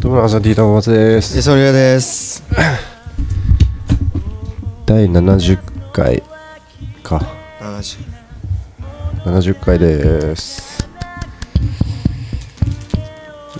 どうも、朝 D と松です。でそれです第70回か。70 70回です。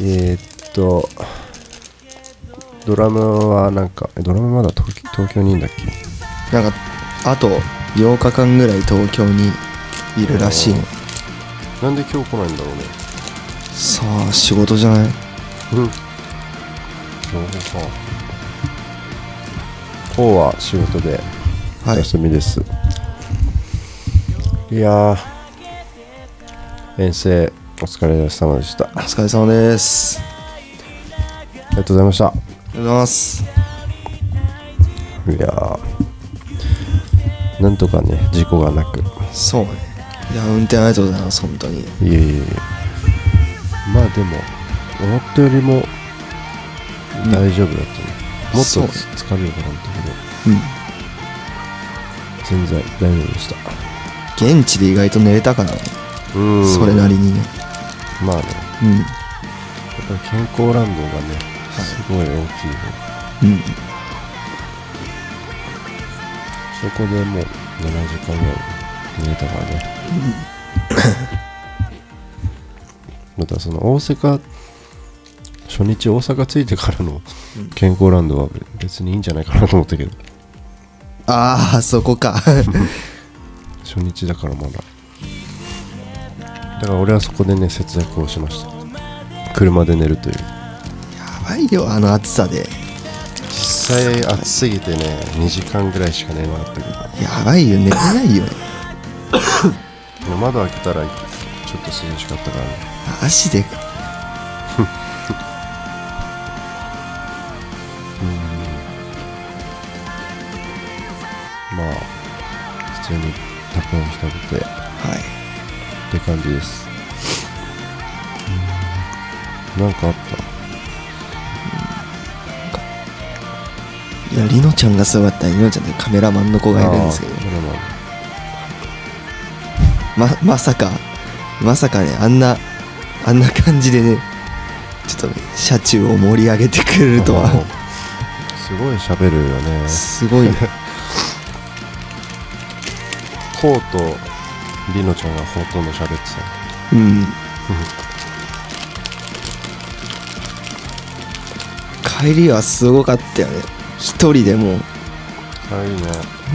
えー、っと、ドラムはなんか、えドラムまだ東京東京にいんだっけ？なんかあと8日間ぐらい東京にいるらしいのなんで今日来ないんだろうね。さあ仕事じゃない？うん。そうか。今日は仕事で休みです。い、やー、遠征お疲れ様でした。お疲れ様ですありがとうございました。ありがとうございますいやーなんとかね、事故がなく。そうねいや運転ありがとうございます本当にいえいえいえ。まあでも、思ったよりも大丈夫だったね。もっと疲れるかと思ったうん。けど、全然大丈夫でした。現地で意外と寝れたからねうん。それなりにね。まあね、うん。やっぱり健康ランドがね、すごい大きいね。うん。そこでもう7時間ぐらい寝れたからね。またその大阪、初日大阪着いてからの健康ランドは別にいいんじゃないかなと思ったけど、ああそこか 初日だからまだ。だから俺はそこでね、節約をしました。車で寝るという。やばいよあの暑さで実際暑すぎてね、2時間ぐらいしか寝れなかったけど。やばいよ寝れないよ 窓開けたらちょっと涼しかったからね。足で普通にたこ焼き食べて。はい。って感じです。うん。なんかあった？いやりのちゃんがすごかったりのちゃんってカメラマンの子がいるんですけど。あーカメラマン。ままさかまさかねあんなあんな感じでねちょっとね車中を盛り上げてくれるとあはーすごい喋るよね。すごい コウとりのちゃんがほとんど喋ってうん。帰りはすごかったよね。一人でも。うたあいいね。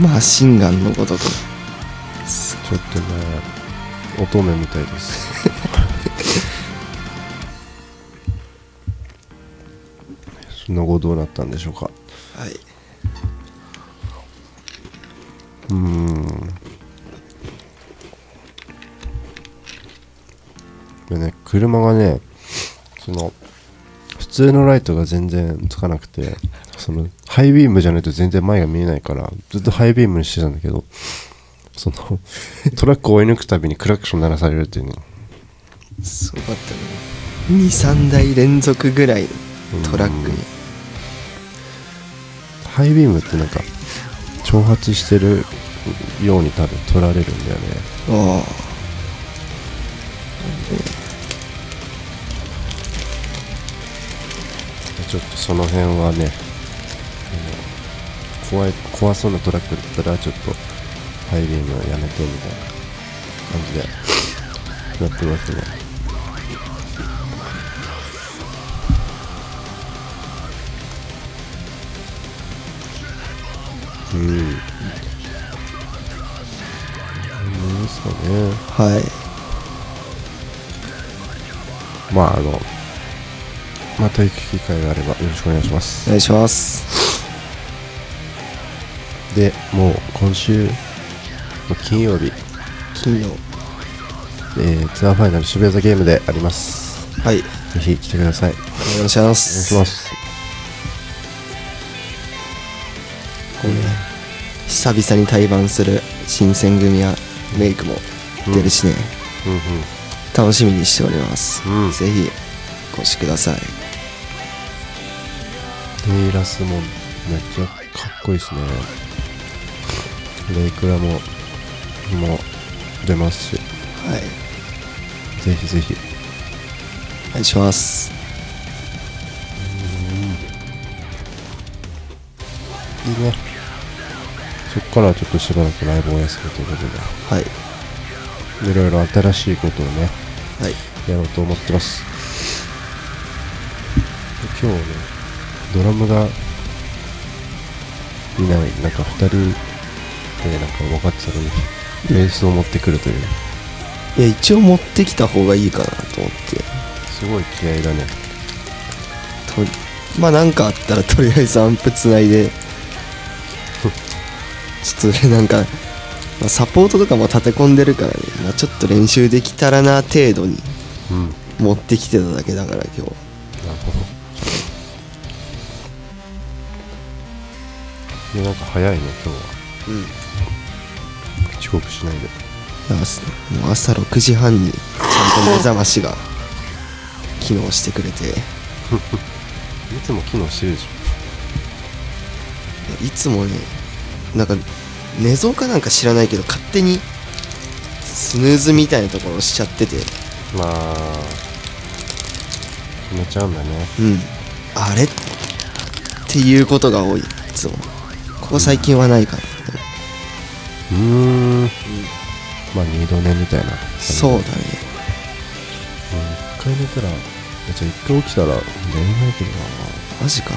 マシンガンのこととちょっとね乙女みたいです。その後どうなったんでしょうか。はい、うーん車がねその普通のライトが全然つかなくてそのハイビームじゃないと全然前が見えないからずっとハイビームにしてたんだけどその トラックを追い抜くたびにクラクション鳴らされるっていうね。すごかったね。23台連続ぐらいトラックに。ハイビームってなんか挑発してるように多分取られるんだよね。あちょっとその辺はね怖い怖そうなトラックだったらちょっとハイビームやめてみたいな感じでなってますね。うん。何ですかね。あはい。まああのまた行く機会があればよろしくお願いします。お願いします。でもう今週の金曜日、金曜。えーツアーファイナル渋谷ザゲームであります。はい。ぜひ来てください。おお願いしま願いすします。こうね久々に対バンする新選組やメイクも出るしね、うんうん。楽しみにしております、うん。ぜひお越しくださいセイラスもめっちゃかっこいいですね。レイクラもも出ますし。はい。ぜひぜひ。お願いします。いいね。そこからはちょっとしばらくライブお休みということで。はい。いろいろ新しいことをね、はい、やろうと思ってます。今日ねドラムがいないなんか2人でなんか分かってたのにベースを持ってくるという。いや一応持ってきた方がいいかなと思って。すごい気合いだね。とまあなんかあったらとりあえずアンプつないで。ちょっとねなんか、まあ、サポートとかも立て込んでるからね、まあ、ちょっと練習できたらな程度に持ってきてただけだから今日ほどでなんか早いね今日は。うん。遅刻しないで。だからもう朝6時半にちゃんと目覚ましが機能してくれて。いつも機能してるでしいつもねなんか寝相かなんか知らないけど勝手にスヌーズみたいなところをしちゃってて。ょまあ決めちゃうんだね。うん。あれっていうことが多いいつもここ最近はないかな、うーん。まあ二度寝みたいな。そうだね。うん一回寝たらじゃあ一回起きたら寝れないけどな。マジか。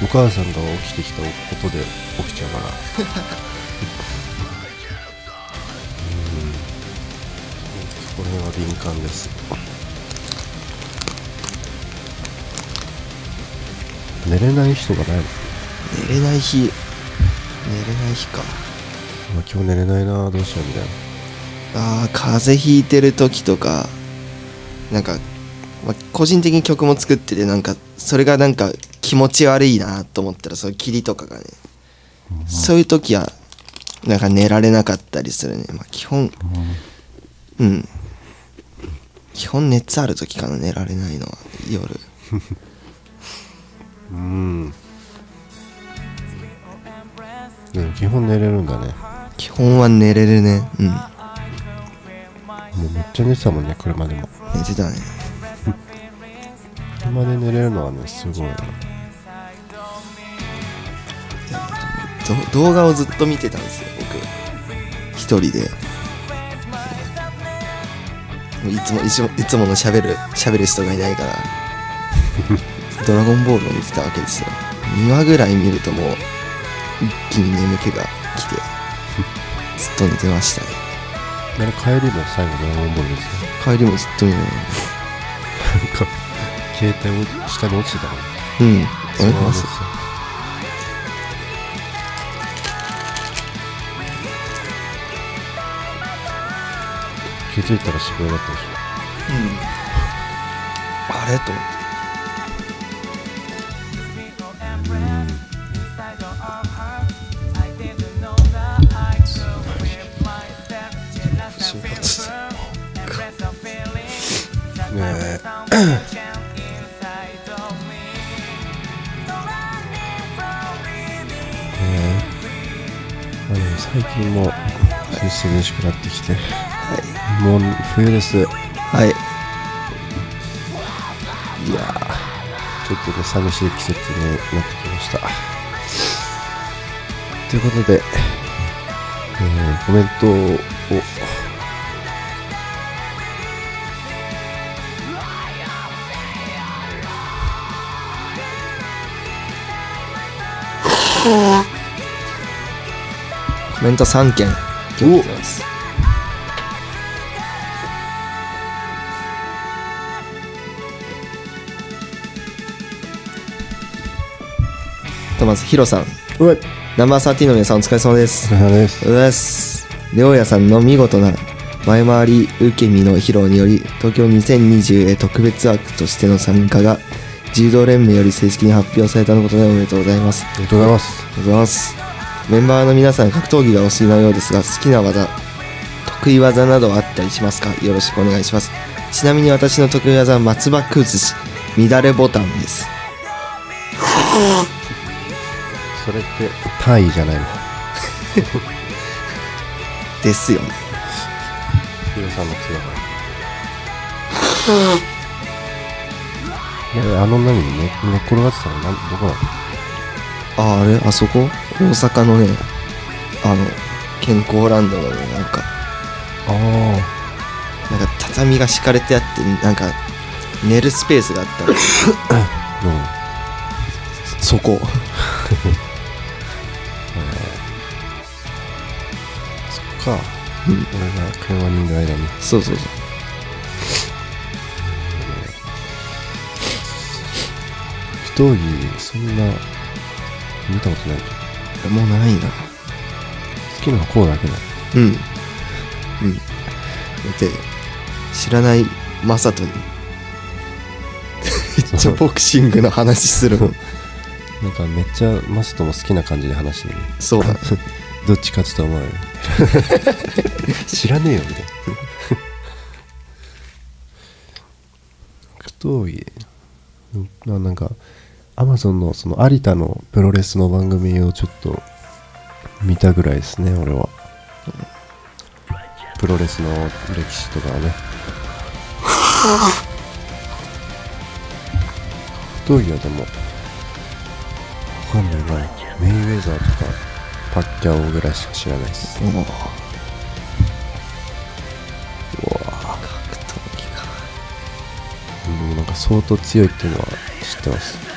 うん。お母さんが起きてきたことで起きちゃうから。うん。これは敏感です。寝れない人がないの、寝れない日。寝れない日か。まあ、今日寝れないなどうしようみたいな。あー風邪ひいてる時とかなんか、まあ、個人的に曲も作っててなんかそれがなんか気持ち悪いなと思ったらその霧とかがね、そういう時はなんか寝られなかったりするね、まあ、基本うん。基本熱ある時かな寝られないのは。夜。うん基本寝れるんだね。基本は寝れるね。うん。もうめっちゃ寝てたもんね車でも。寝てたね。車で寝れるのはねすごいなど動画をずっと見てたんですよ僕。一人で。いつもいつもいつもの喋る喋る人がいないから。ドラゴンボールを見てたわけですよ。2話ぐらい見るともう一気に眠気が来てずっと寝てましたね。あれ帰りも最後ドラゴンボールですね帰りもずっと見てなんか携帯を下に落ちてたのうんそう思いますですよ気づいたら渋谷だったでしうんあれと思って最近も涼しくなってきて。もう冬です。い。やはいーちょっとね寂しい季節になってきました。ということで、えーコメントをメント3件今日来てますとまずヒロさんうわナンバー13の皆さんお疲れ様ですお疲れ様ですおはようございます。レオヤさんの見事な前回り受け身の披露により、東京2020へ特別枠としての参加が柔道連盟より正式に発表されたことでおめでとうございます。ありがとうございますありがとうございます。メンバーの皆さん格闘技がお好きなようですが、好きな技、得意技などはあったりしますか？よろしくお願いします。ちなみに私の得意技は松葉崩し、乱れボタンです。それって単位じゃないの？ですよね。ヒロさんの癖だからいやあの何？ね寝っ転がってたのどこなの？ああれあそこ？大阪のねあの健康ランドのねなんか。あなんか畳が敷かれてあってなんか寝るスペースがあったの。あ うん。そこ。そっか、うん。俺が会話人いる間に。そうそうそう。太いそんな見たことない。けどもうないな。好きなのはこうだけだうん。うん。だって知らないマサトに めっちゃボクシングの話するもん。なんかめっちゃマストも好きな感じで話してる。ねそう。だ どっち勝つと思うよ知らねえよみたいな。太いななんかアマゾンのその有田のプロレスの番組をちょっと見たぐらいですね俺は。プロレスの歴史とかはね。太いよでも。わかんないな。メイウェザーとかパッキャオぐらいしか知らないです。うわ格闘技か。でもなんか相当強いっていうのは知ってます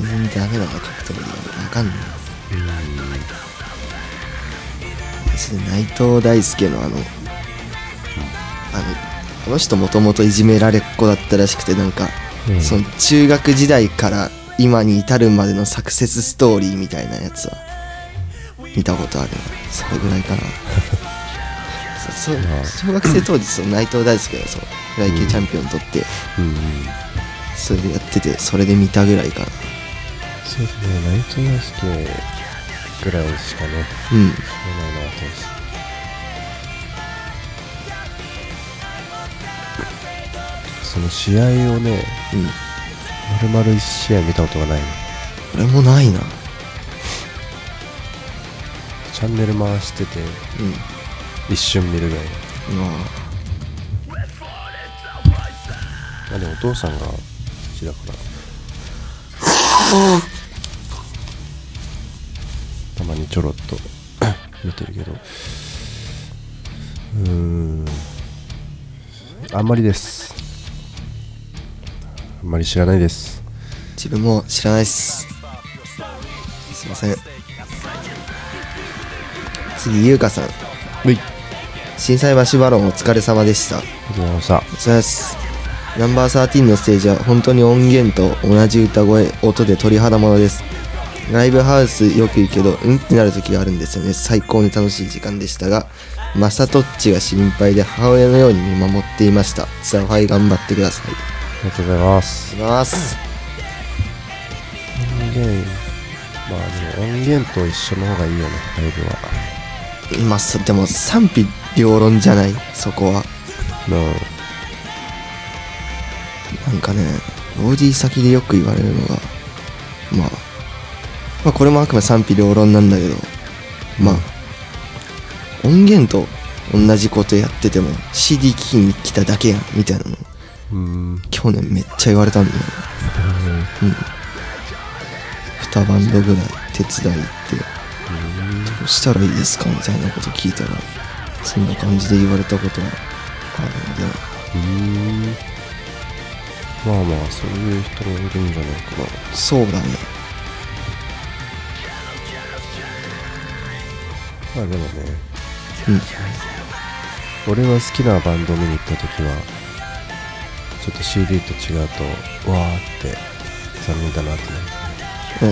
全然ダメだな格闘技わかんない。私内藤大輔のあのあのあの人もともといじめられっ子だったらしくてなんか、うん。その中学時代から今に至るまでのサクセスストーリーみたいなやつは見たことある。なそれぐらいかな。そそ小学生当時その内藤大輔がそうフライ級チャンピオン取って、うん。うん。それでやっててそれで見たぐらいかなそうですね。ナイト大輔ぐらいしかねうん知らないな私その試合をねうん丸々1試合見たことがない。の俺もないな。チャンネル回しててうん。一瞬見るぐらい。まあまあでもお父さんが好きだから。た まにちょろっと 見てるけど。うーん。あんまりです。あんまり知らないです。自分も知らないっす。すいません。次ゆうかさん。はい。心斎橋バロンお疲れ様でした。ありがとうございました。お疲れ様です。ナンバー13のステージは本当に音源と同じ歌声音で鳥肌ものですライブハウスよく行くけどうん？ってなる時があるんですよね。最高に楽しい時間でしたがマサトッチが心配で母親のように見守っていました。ツアーファイ頑張ってください。ありがとうございます。ます。音源。まあでも音源と一緒の方がいいよねライブは。まあそでも賛否両論じゃない？そこは。うん。なんかねオーディ先でよく言われるのが、まあ、まあこれもあくまで賛否両論なんだけどまあ音源と同じことやってても CD 聴きに来ただけやんみたいなのうん去年めっちゃ言われたんだよ。ねうん。2バンドぐらい手伝い行ってどうしたらいいですかみたいなこと聞いたらそんな感じで言われたことはあるんで。うん。まあまあそういう人もいるんじゃないかな。そうだねまあでもね。うん俺が好きなバンド見に行った時はちょっと CD と違うとわーって残念だなってなる。あ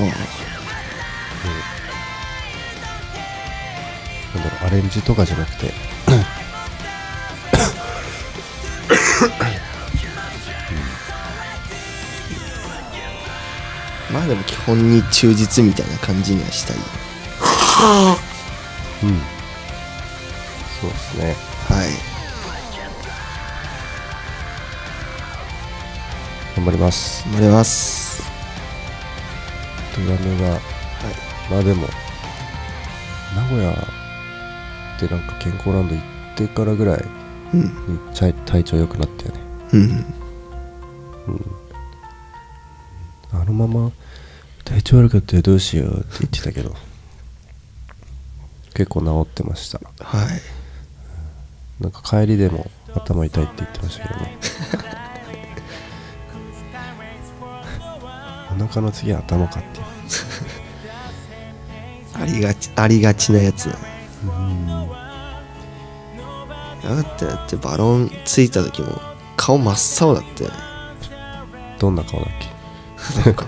なんだろうアレンジとかじゃなくてあまあでも基本に忠実みたいな感じにはしたい うん。そうですね。はい。頑張ります。頑張ります。ドラムがまあでも名古屋ってなんか健康ランド行ってからぐらいうん。に体体調良くなったよね。うん。あのまま体調悪かったらどうしようって言ってたけど結構治ってました。はい。なんか帰りでも頭痛いって言ってましたけどね。お腹の次は頭かっていう。ありがちありがちなやつ。だうん。やがってだってバロンついた時も顔真っ青だったよねどんな顔だっけ？なんか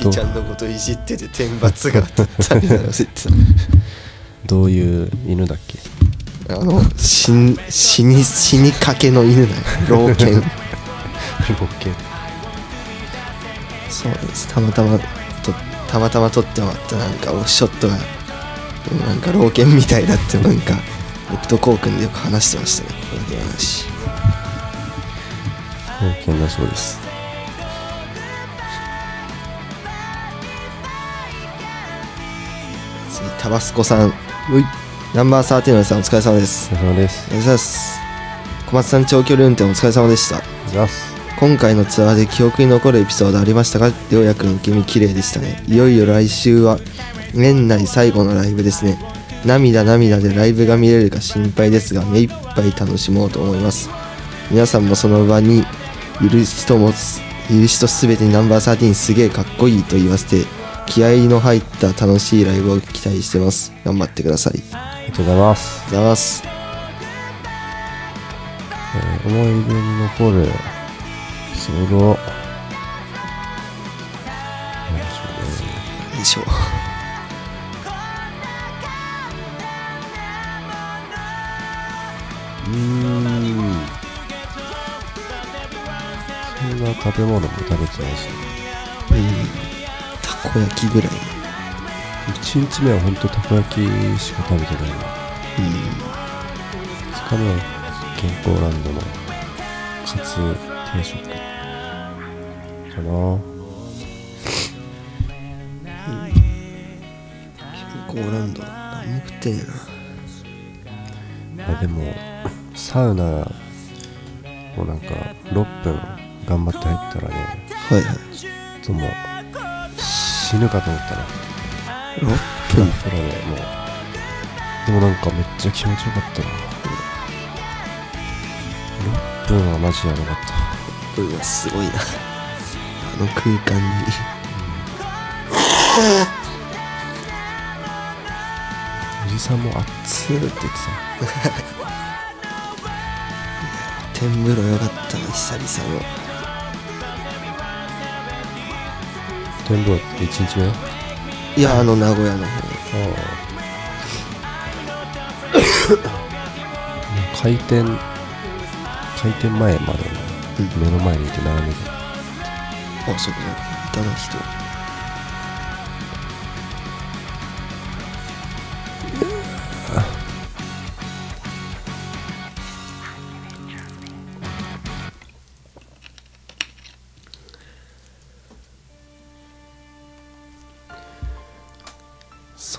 すっぴちゃんのこと。いじってて天罰が当たったみたいなこと言ってどういう犬だっけ？たあの死に死に死にかけの犬だよ。老犬。ロケそうです。たまたまとたまたま撮ってもらったなんかオフショットがなんか老犬みたいだってなんか僕とこうくんでよく話してましたねここだけの話。ロケだそうですタバスコさん。ナンバー13のさんお疲れ様です。お疲れ様です。ありがとうございます。小松さん長距離運転お疲れ様でした。今回のツアーで記憶に残るエピソードありましたがりょうやくん君綺麗でしたね。いよいよ来週は年内最後のライブですね。涙涙でライブが見れるか心配ですが目いっぱい楽しもうと思います。皆さんもその場にいる人もいる人すべてにナンバー13すげえかっこいいと言わせて気合の入った楽しいライブを期待してます。頑張ってください。ありがとうありがとうございます、ございますえー思い出に残るソードなんでしょう。うん。そんな食べ物も食べてないし。うんたこ焼きぐらい。1日目はほんとたこ焼きしか食べてないな。うん。2日目は健康ランドのカツ定食。かな。健康ランド何も食ってねえなあでもサウナもなんか6分頑張って入ったらねはいはい。ちょっともう死ぬかと思ったな6フラフラでもう。でもなんかめっちゃ気持ちよかったな。6分はマジやばかった。分はすごいな。あの空間に。おじさんも熱ーって言って 天風呂よかったな久々のた天風呂って1日目？あいやあの名古屋の方。あ開店開店前まで目の前にいて並んでて。あそこいたな人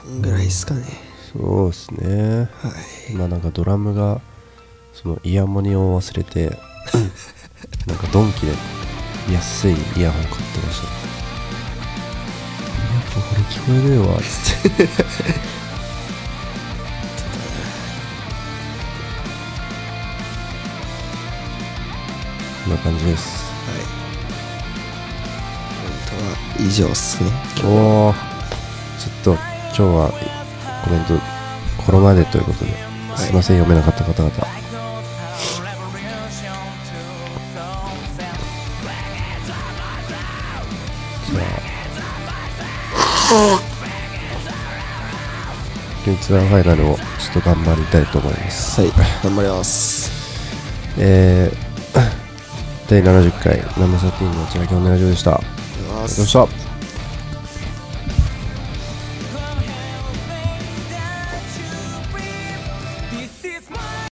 そんぐらいですかね。そうですね。はい。まあなんかドラムがそのイヤモニを忘れて なんかドンキで安いイヤホン買ってました。やっぱこれ聞こえねえわ。つって。こんな感じです。はい本当は以上っすね。おおちょっと今日はコメントこれまでということで、すいません読めなかった方々。ツアーファイナルをちょっと頑張りたいと思います。はい頑張ります。えー、第70回ナムサティーンの千秋お願いしました。ありがとうございました